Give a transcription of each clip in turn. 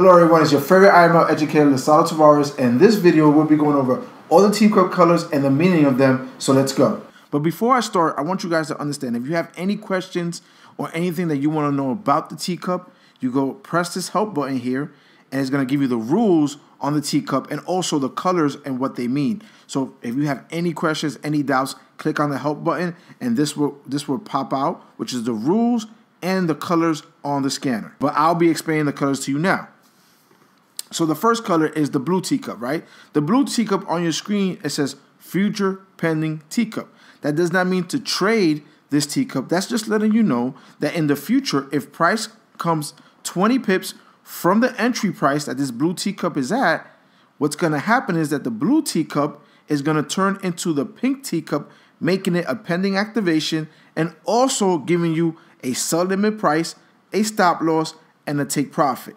Hello everyone, it's your favorite IML educator, Lasalo Tavares, and this video we'll be going over all the teacup colors and the meaning of them, so let's go. But before I start, I want you guys to understand, if you have any questions or anything that you want to know about the teacup, you go press this help button here, and it's going to give you the rules on the teacup and also the colors and what they mean. So if you have any questions, any doubts, click on the help button, and this will this will pop out, which is the rules and the colors on the scanner. But I'll be explaining the colors to you now. So the first color is the blue teacup, right? The blue teacup on your screen, it says future pending teacup. That does not mean to trade this teacup. That's just letting you know that in the future, if price comes 20 pips from the entry price that this blue teacup is at, what's going to happen is that the blue teacup is going to turn into the pink teacup, making it a pending activation and also giving you a sell limit price, a stop loss, and a take profit.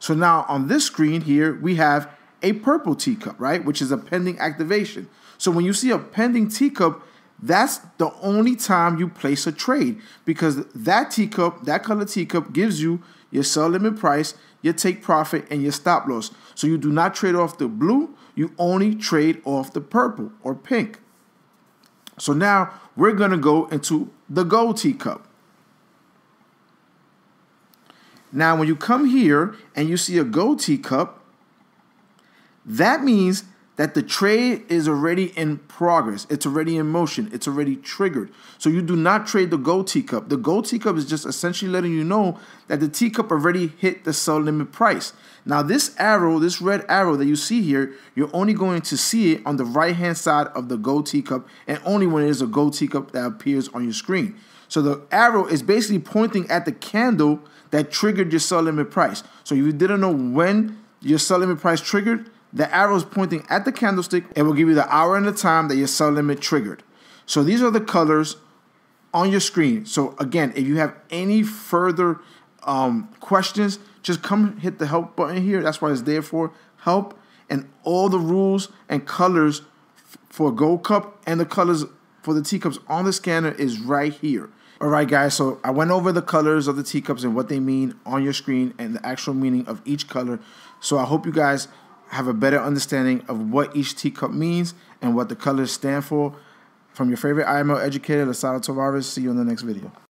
So now on this screen here, we have a purple teacup, right? Which is a pending activation. So when you see a pending teacup, that's the only time you place a trade because that teacup, that color teacup gives you your sell limit price, your take profit, and your stop loss. So you do not trade off the blue, you only trade off the purple or pink. So now we're gonna go into the gold teacup. Now, when you come here and you see a gold teacup, that means that the trade is already in progress. It's already in motion. It's already triggered. So you do not trade the gold teacup. The gold teacup is just essentially letting you know that the teacup already hit the sell limit price. Now this arrow, this red arrow that you see here, you're only going to see it on the right hand side of the gold teacup and only when there's a gold teacup that appears on your screen. So the arrow is basically pointing at the candle that triggered your sell limit price. So if you didn't know when your sell limit price triggered, the arrow is pointing at the candlestick. It will give you the hour and the time that your sell limit triggered. So these are the colors on your screen. So again, if you have any further um, questions, just come hit the help button here. That's what it's there for. Help and all the rules and colors for Gold Cup and the colors for the teacups on the scanner is right here. All right, guys, so I went over the colors of the teacups and what they mean on your screen and the actual meaning of each color. So I hope you guys have a better understanding of what each teacup means and what the colors stand for. From your favorite IML educator, Lasalo Tavares. See you in the next video.